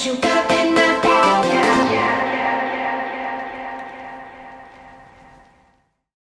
de um